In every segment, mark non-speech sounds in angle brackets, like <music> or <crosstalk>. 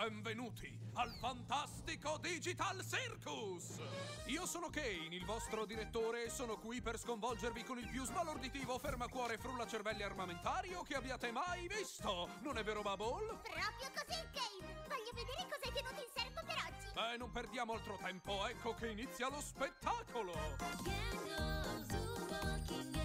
Benvenuti al fantastico Digital Circus! Io sono Kane, il vostro direttore, e sono qui per sconvolgervi con il più sbalorditivo fermacuore frullacervelli armamentario che abbiate mai visto! Non è vero, Bubble? Proprio così, Kane! Voglio vedere cosa hai tenuto in serbo per oggi! Beh, non perdiamo altro tempo, ecco che inizia lo spettacolo! Gang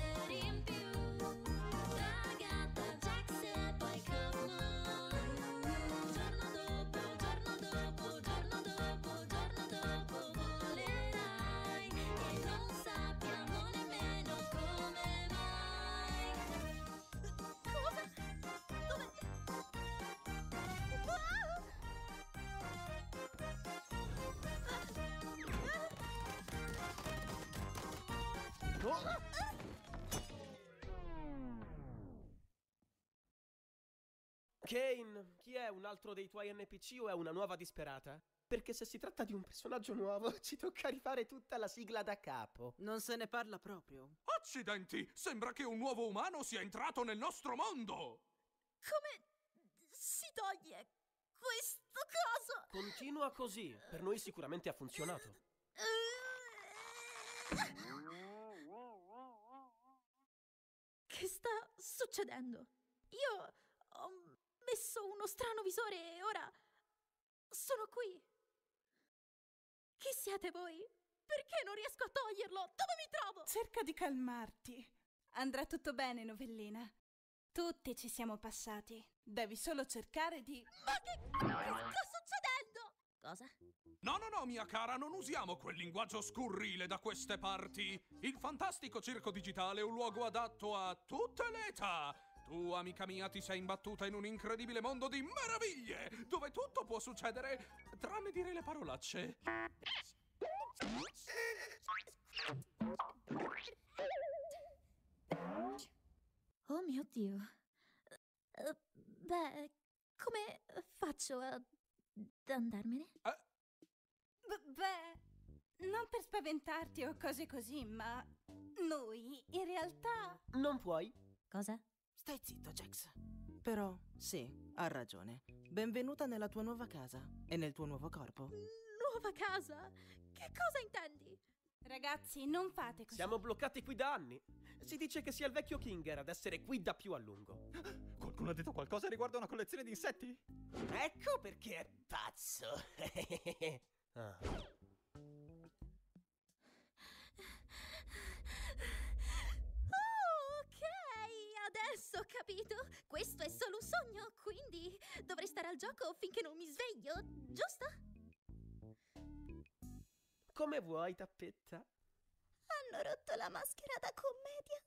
Kane, chi è un altro dei tuoi NPC o è una nuova disperata? Perché se si tratta di un personaggio nuovo, <laughs> ci tocca rifare tutta la sigla da capo. Non se ne parla proprio. Accidenti! Sembra che un nuovo umano sia entrato nel nostro mondo! Come si toglie questo coso? Continua così, per noi sicuramente ha funzionato. Che sta succedendo? Io ho messo uno strano visore e ora sono qui. Chi siete voi? Perché non riesco a toglierlo? Dove mi trovo? Cerca di calmarti. Andrà tutto bene, novellina. Tutti ci siamo passati. Devi solo cercare di... Ma che cosa sta succedendo? Cosa? No, no, no, mia cara, non usiamo quel linguaggio scurrile da queste parti. Il fantastico circo digitale è un luogo adatto a tutte le età. Tu, amica mia, ti sei imbattuta in un incredibile mondo di meraviglie, dove tutto può succedere, tranne dire le parolacce. Oh mio Dio. Eh, beh, come faccio a- andarmene? B- beh, non per spaventarti o cose così, ma noi in realtà... Non puoi? Cosa? Stai zitto, Jax. Però, sì, ha ragione. Benvenuta nella tua nuova casa e nel tuo nuovo corpo. Nuova casa? Che cosa intendi? Ragazzi, non fate così. Siamo bloccati qui da anni. Si dice che sia il vecchio Kinger ad essere qui da più a lungo. Qualcuno ha detto qualcosa riguardo una collezione di insetti? Ecco perché è pazzo. <laughs> Ah. Oh, ok, adesso ho capito. Questo è solo un sogno, quindi dovrei stare al gioco finché non mi sveglio, giusto? Come vuoi, tappetta? Hanno rotto la maschera da commedia.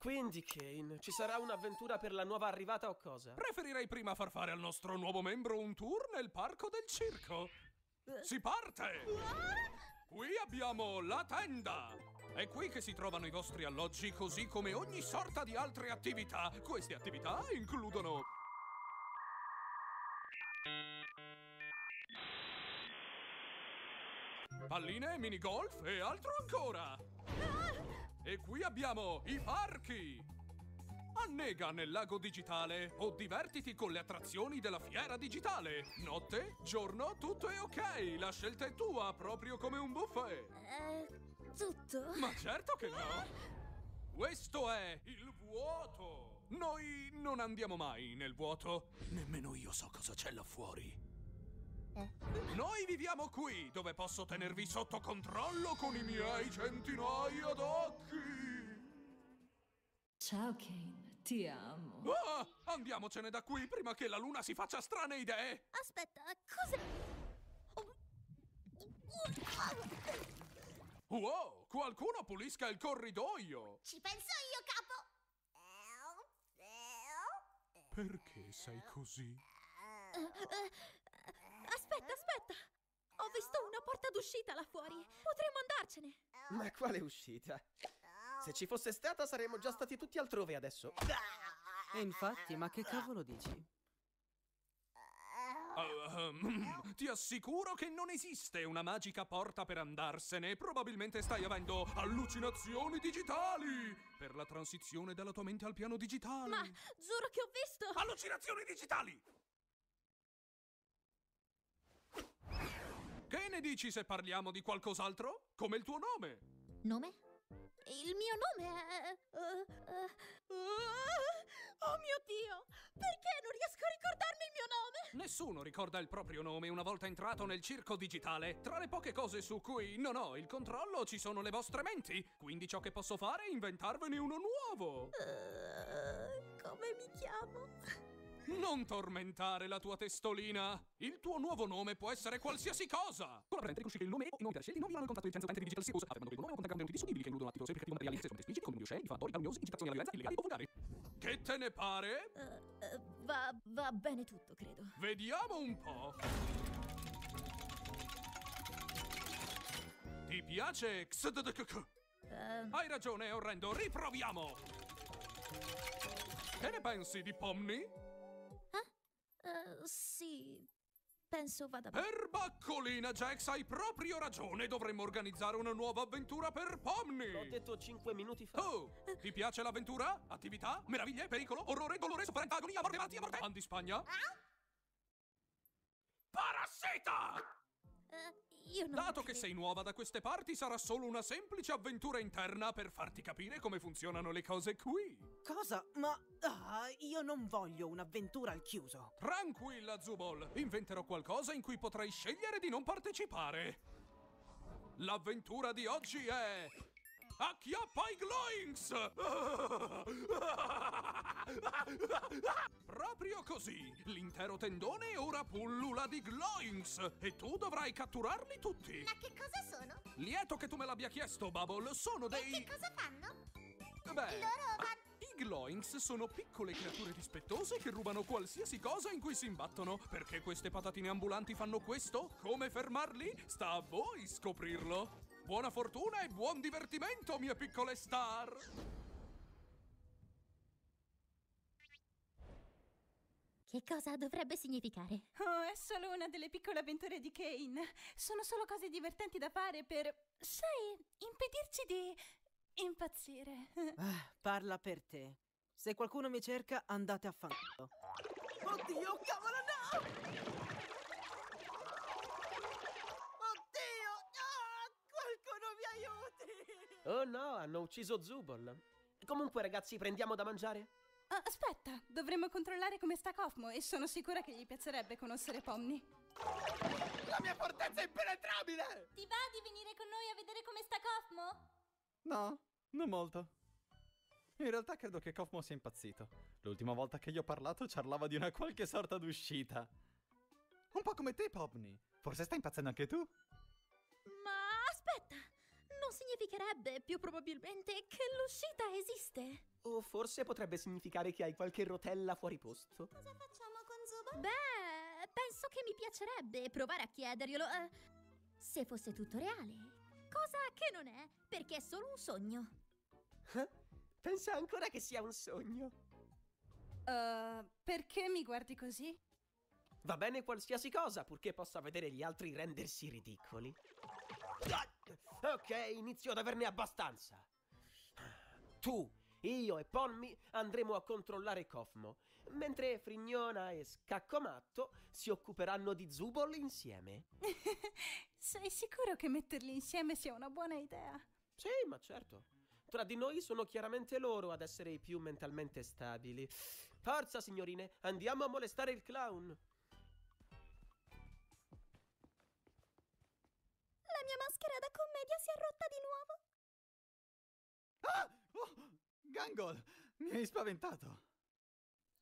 Quindi, Kane, ci sarà un'avventura per la nuova arrivata o cosa? Preferirei prima far fare al nostro nuovo membro un tour nel parco del circo. Si parte! Qui abbiamo la tenda! È qui che si trovano i vostri alloggi, così come ogni sorta di altre attività. Queste attività includono... Palline, minigolf e altro ancora! E qui abbiamo i parchi! Annega nel lago digitale o divertiti con le attrazioni della fiera digitale. Notte, giorno, tutto è ok. La scelta è tua, proprio come un buffet. Eh, tutto? Ma certo che no! Questo è il vuoto! Noi non andiamo mai nel vuoto. Nemmeno io so cosa c'è là fuori. Eh? Noi viviamo qui, dove posso tenervi sotto controllo con i miei centinaia d'occhi. Ciao Kane, ti amo Ah, andiamocene da qui prima che la luna si faccia strane idee. Aspetta, cos'è? Wow, qualcuno pulisca il corridoio. Ci penso io, capo! Perché sei così? Aspetta, aspetta! Ho visto una porta d'uscita là fuori. Potremmo andarcene. Ma quale uscita? Se ci fosse stata saremmo già stati tutti altrove adesso. E infatti, ma che cavolo dici? Ehm, ti assicuro che non esiste una magica porta per andarsene. Probabilmente stai avendo allucinazioni digitali per la transizione dalla tua mente al piano digitale. Ma giuro che ho visto. Allucinazioni digitali! Che ne dici se parliamo di qualcos'altro? Come il tuo nome? Nome? Il mio nome è... eh, eh, oh mio Dio! Perché non riesco a ricordarmi il mio nome? Nessuno ricorda il proprio nome una volta entrato nel circo digitale. Tra le poche cose su cui non ho il controllo ci sono le vostre menti. Quindi ciò che posso fare è inventarvene uno nuovo. Eh, come mi chiamo? Non tormentare la tua testolina. Il tuo nuovo nome può essere qualsiasi cosa. Con la presente riconosci che il nome o i nomi scelti non violano il contratto di licenza utente di Digital Circus, affermando che il nome o contenga contenuti disponibili che includono atti semplificativi materiali che sono espliciti, contenuti osceni, diffamatori, calunnosi, incitazioni alla violenza, illegali o volgari. Che te ne pare? Eh, eh, va, va bene tutto, credo. Vediamo un po'. Ti piace? XDDKK? Eh, Hai ragione, è orrendo. Riproviamo. Che ne pensi di Pomni? Eh, sì, penso vada bene. Perbaccolina, Jax, hai proprio ragione. Dovremmo organizzare una nuova avventura per Pomni. L'ho detto 5 minuti fa. Oh, ti piace l'avventura? Attività? Meraviglie? Pericolo? Orrore? Dolore? Sofferenza? Agonia? Morte? Malattia? Morte? Pan di Spagna? Parassita! Eh, io non Dato che sei nuova da queste parti, sarà solo una semplice avventura interna per farti capire come funzionano le cose qui. Cosa? Ma ah, io non voglio un'avventura al chiuso. Tranquilla, Zubol. Inventerò qualcosa in cui potrai scegliere di non partecipare. L'avventura di oggi è... Acchiappa i Gloinks! <laughs> Proprio così, l'intero tendone ora pullula di Gloinks e tu dovrai catturarli tutti. Ma che cosa sono? Lieto che tu me l'abbia chiesto, Bubble, sono E dei... che cosa fanno? Beh, Loro vanno... i Gloinks sono piccole creature dispettose che rubano qualsiasi cosa in cui si imbattono. Perché queste patatine ambulanti fanno questo? Come fermarli? Sta a voi scoprirlo. Buona fortuna e buon divertimento, mie piccole star! Che cosa dovrebbe significare? Oh, è solo una delle piccole avventure di Kane. Sono solo cose divertenti da fare per, sai, impedirci di impazzire. <laughs> Ah, parla per te. Se qualcuno mi cerca, andate a fanculo. Oddio, cavolo, no! Oh no, hanno ucciso Zubol. Comunque, ragazzi, prendiamo da mangiare? Ah, aspetta, dovremmo controllare come sta Cosmo e sono sicura che gli piacerebbe conoscere Pomni. La mia fortezza è impenetrabile! Ti va di venire con noi a vedere come sta Cosmo? No, non molto. In realtà credo che Kofmo sia impazzito. L'ultima volta che gli ho parlato parlava di una qualche sorta d'uscita. Un po' come te, Popni. Forse stai impazzendo anche tu? Ma significherebbe più probabilmente che l'uscita esiste. O forse potrebbe significare che hai qualche rotella fuori posto? Cosa facciamo con Zubol? Beh, penso che mi piacerebbe provare a chiederglielo. eh, se fosse tutto reale. Cosa che non è, perché è solo un sogno. Pensa ancora che sia un sogno. Uh, perché mi guardi così? Va bene qualsiasi cosa, purché possa vedere gli altri rendersi ridicoli. Ah, Ok, inizio ad averne abbastanza. Tu, io e Pommi andremo a controllare Cofmo, mentre Frignona e Scaccomatto si occuperanno di Zubol insieme. <laughs> Sei sicuro che metterli insieme sia una buona idea? Sì, ma certo. Tra di noi sono chiaramente loro ad essere i più mentalmente stabili. Forza, signorine, andiamo a molestare il clown. Maschera da commedia si è rotta di nuovo. Ah! Oh! Gangol! Mi hai spaventato.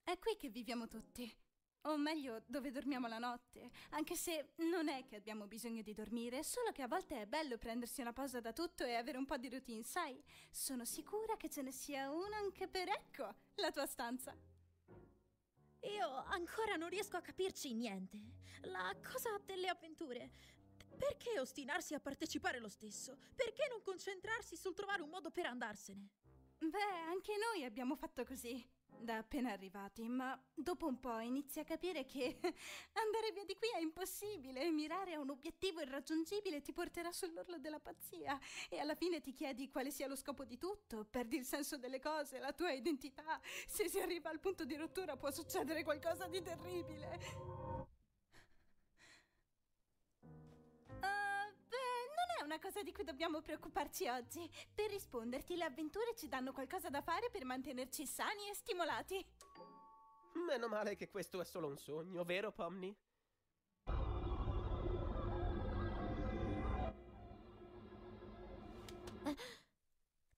È qui che viviamo tutti. O meglio, dove dormiamo la notte. Anche se non è che abbiamo bisogno di dormire, solo che a volte è bello prendersi una pausa da tutto e avere un po' di routine, sai? Sono sicura che ce ne sia una anche per, ecco, la tua stanza. Io ancora non riesco a capirci niente. La cosa delle avventure. Perché ostinarsi a partecipare lo stesso? Perché non concentrarsi sul trovare un modo per andarsene? Beh, anche noi abbiamo fatto così, da appena arrivati, ma dopo un po' inizi a capire che <laughs> andare via di qui è impossibile e mirare a un obiettivo irraggiungibile ti porterà sull'orlo della pazzia e alla fine ti chiedi quale sia lo scopo di tutto, perdi il senso delle cose, la tua identità. Se si arriva al punto di rottura può succedere qualcosa di terribile. Una cosa di cui dobbiamo preoccuparci oggi. Per risponderti, le avventure ci danno qualcosa da fare per mantenerci sani e stimolati. Meno male che questo è solo un sogno, vero, Pomni?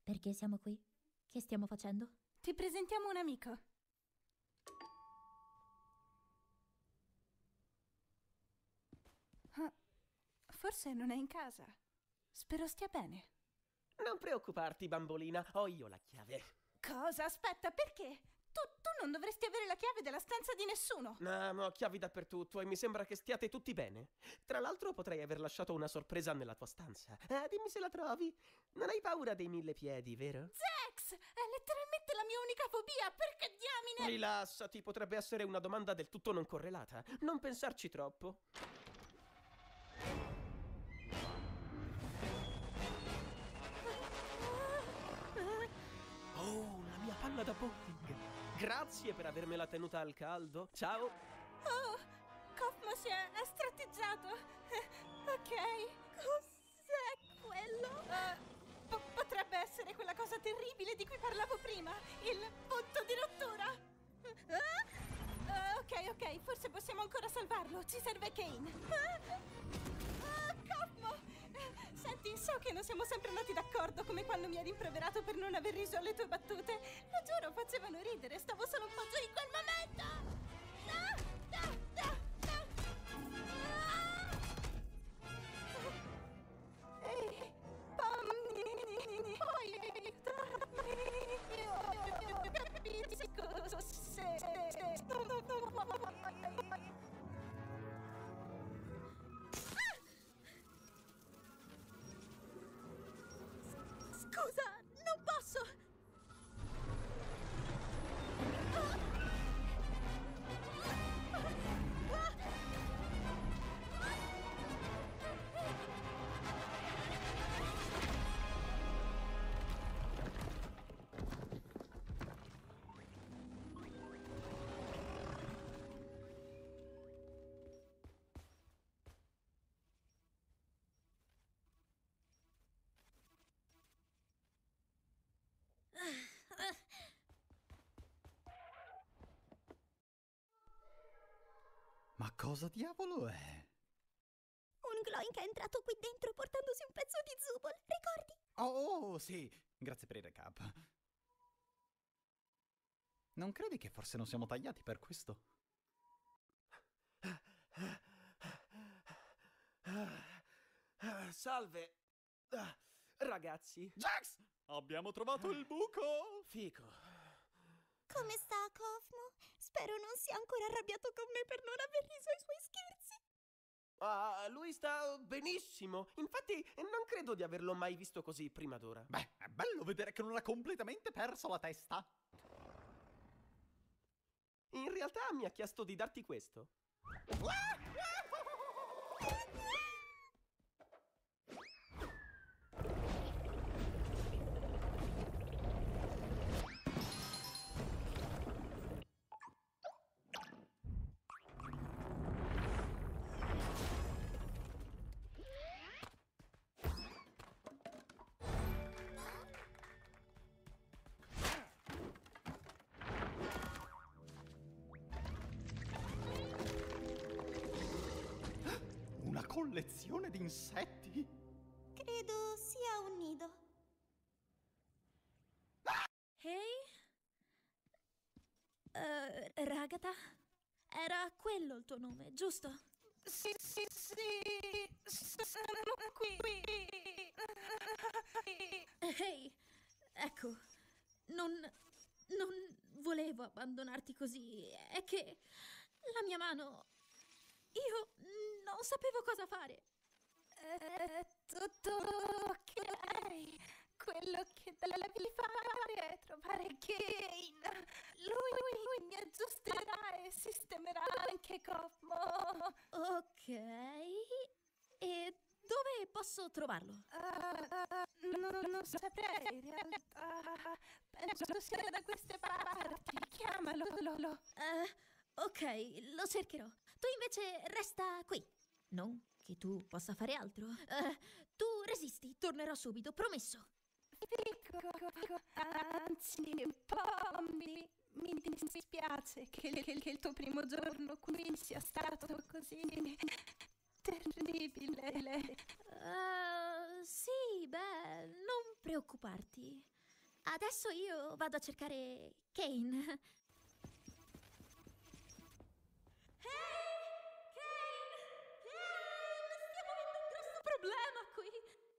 Perché siamo qui? Che stiamo facendo? Ti presentiamo un amico. Ah, Forse non è in casa. Spero stia bene. Non preoccuparti, bambolina, ho io la chiave. Cosa? Aspetta, perché? Tu, tu non dovresti avere la chiave della stanza di nessuno. No, no, chiavi dappertutto e mi sembra che stiate tutti bene. Tra l'altro potrei aver lasciato una sorpresa nella tua stanza. Eh, dimmi se la trovi. Non hai paura dei mille piedi, vero? Zex! È letteralmente la mia unica fobia! Perché diamine? Rilassati, potrebbe essere una domanda del tutto non correlata. Non pensarci troppo. Palla da bowling. Grazie per avermela tenuta al caldo. Ciao. Oh, Kaufmo si è, è stratteggiato. Eh, ok. Cos'è quello? Eh, po- potrebbe essere quella cosa terribile di cui parlavo prima. Il punto di rottura. Eh, ok, ok, forse possiamo ancora salvarlo. Ci serve Kane. Ah, Kaufmo! Eh, Senti, so che non siamo sempre andati d'accordo, come quando mi hai rimproverato per non aver riso alle tue battute. Lo giuro, facevano ridere, stavo solo un po' giù in quel momento. Ah, ah, ah, ah. Ehi, Pomni, puoi aiutarmi? Io capisco se... Scusa, cosa diavolo è? Un Gloink è entrato qui dentro portandosi un pezzo di Zubol, ricordi? Oh, oh, sì, grazie per il recap. Non credi che forse non siamo tagliati per questo? Salve. Ragazzi. Jax! Abbiamo trovato il buco! Fico. Come sta, Cosmo? Spero non sia ancora arrabbiato con me per non aver riso ai suoi scherzi. Ah, lui sta benissimo. Infatti, non credo di averlo mai visto così prima d'ora. Beh, è bello vedere che non ha completamente perso la testa. In realtà mi ha chiesto di darti questo. Una collezione di insetti? Credo sia un nido. Ehi? Eh, Ragata? Era quello il tuo nome, giusto? Sì, sì, sì. Sono qui. Ehi, ecco, non, non volevo abbandonarti così. È che la mia mano... Io non sapevo cosa fare. È tutto ok. Quello che devi fare è trovare Kane. Lui, lui mi aggiusterà e sistemerà anche Cosmo. Ok. E dove posso trovarlo? Ah, non, non saprei in realtà. Penso sia da queste parti. Chiamalo. Lo, lo. Eh, ok, lo cercherò. Tu invece resta qui. Non che tu possa fare altro. Eh, tu resisti, tornerò subito, promesso. Dico, anzi, un po' mi, mi dispiace che, che- che il tuo primo giorno qui sia stato così terribile. Eh, sì, beh, non preoccuparti. Adesso io vado a cercare Kane. Ehi, Kane! Kane! Stiamo avendo un grosso problema qui.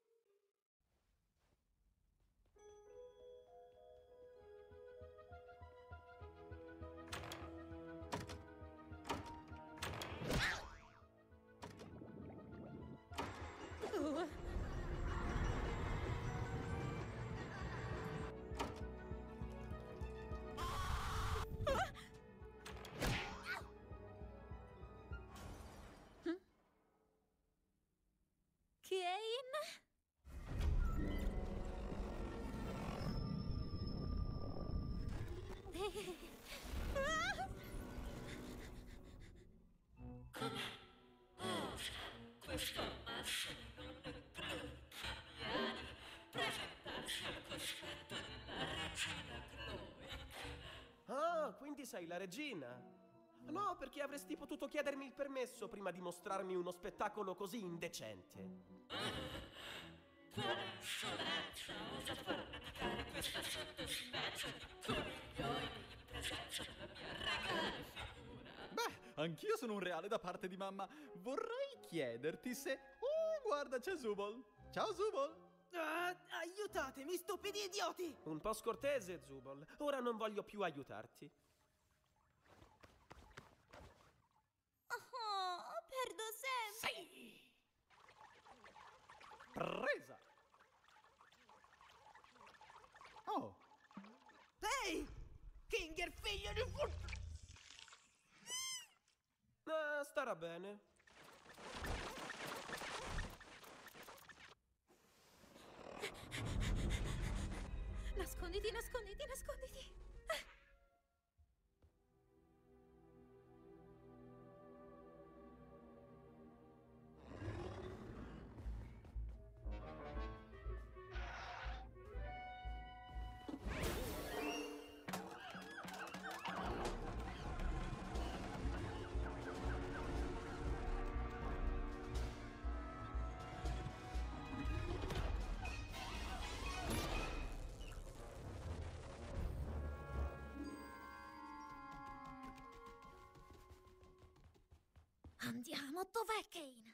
Ah! Ah, quindi sei la regina. No, perché avresti potuto chiedermi il permesso prima di mostrarmi uno spettacolo così indecente. Beh, anch'io sono un reale da parte di mamma. Vorrei chiederti se... Oh, guarda, c'è Zubol. Ciao, Zubol. Ah, aiutatemi, stupidi idioti! Un po' scortese, Zubol. Ora non voglio più aiutarti. Oh, perdo sempre. Presa. Oh, Ehi! Kinger figlio di fu... Ah, starà bene. Andiamo, dov'è Kane?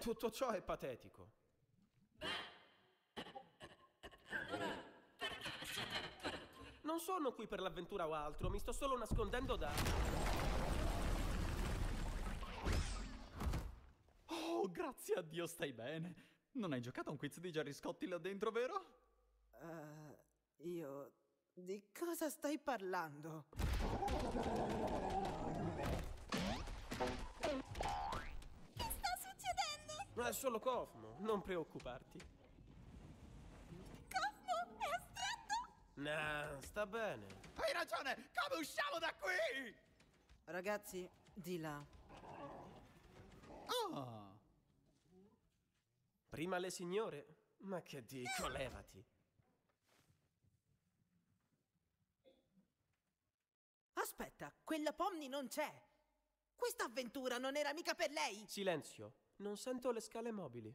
Tutto ciò è patetico. Non sono qui per l'avventura o altro, mi sto solo nascondendo da... oh, grazie a Dio stai bene. Non hai giocato a un quiz di Gerry Scotti là dentro, vero? Eh, io... Di cosa stai parlando? Succedendo? È solo Cosmo, non preoccuparti. Cosmo è astratto? Nah, sta bene. Hai ragione! Come usciamo da qui? Ragazzi, di là. Ah, Prima le signore? Ma che dico, levati. Aspetta, quella Pomni non c'è. Questa avventura non era mica per lei. Silenzio, non sento le scale mobili.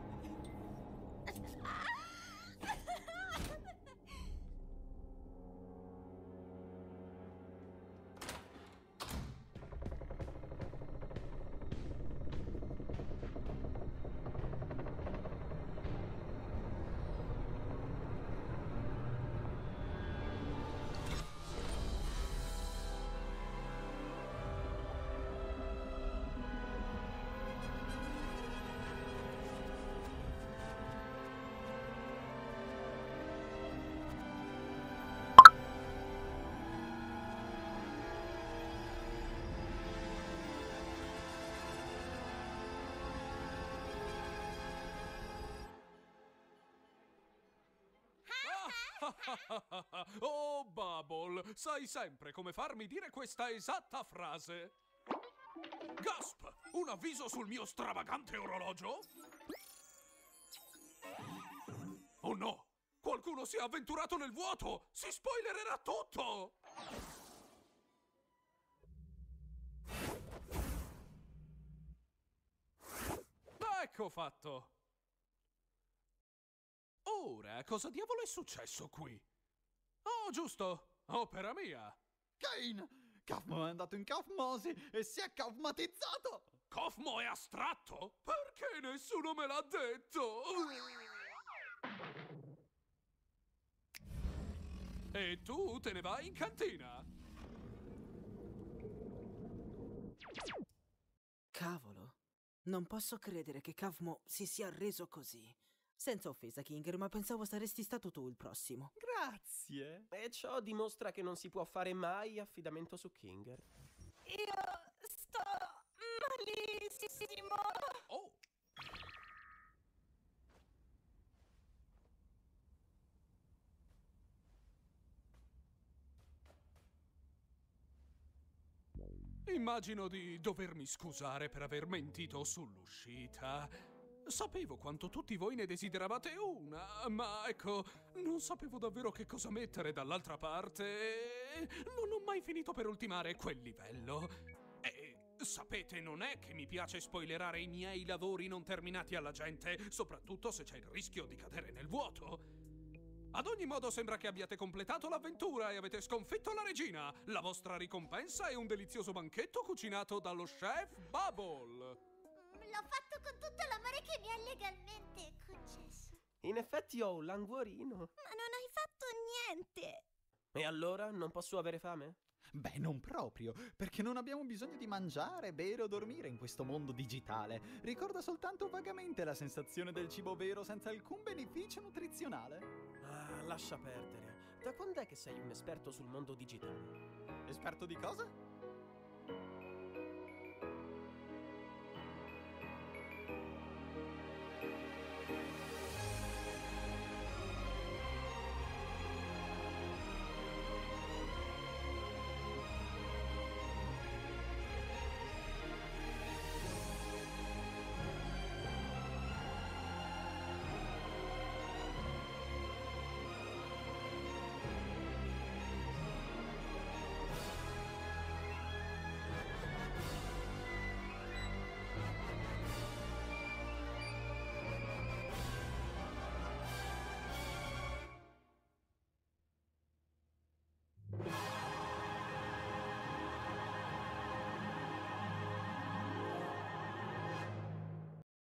<laughs> oh, Bubble, sai sempre come farmi dire questa esatta frase. Gasp! Un avviso sul mio stravagante orologio? Oh no! Qualcuno si è avventurato nel vuoto! Si spoilererà tutto! Ecco fatto! Ora, cosa diavolo è successo qui? Oh, giusto! Opera mia! Kane! Kaufmo è andato in Kaufmosi e si è kaufmatizzato! Cofmo è astratto? Perché nessuno me l'ha detto? E tu te ne vai in cantina? Cavolo, non posso credere che Kavmo si sia reso così. Senza offesa, Kinger, ma pensavo saresti stato tu il prossimo. Grazie! E ciò dimostra che non si può fare mai affidamento su Kinger. Io sto malissimo. Oh! Immagino di dovermi scusare per aver mentito sull'uscita. Sapevo quanto tutti voi ne desideravate una, ma ecco, non sapevo davvero che cosa mettere dall'altra parte. e Non ho mai finito per ultimare quel livello. E sapete, non è che mi piace spoilerare i miei lavori non terminati alla gente, soprattutto se c'è il rischio di cadere nel vuoto. Ad ogni modo sembra che abbiate completato l'avventura e avete sconfitto la regina. La vostra ricompensa è un delizioso banchetto cucinato dallo chef Bubble. L'ho fatto con tutto l'amore che mi è legalmente concesso. In effetti ho un languorino. Ma non hai fatto niente. E allora non posso avere fame? Beh, non proprio, perché non abbiamo bisogno di mangiare, bere o dormire in questo mondo digitale. Ricorda soltanto vagamente la sensazione del cibo vero senza alcun beneficio nutrizionale. Ah, lascia perdere. Da quando è che sei un esperto sul mondo digitale? Esperto di cosa?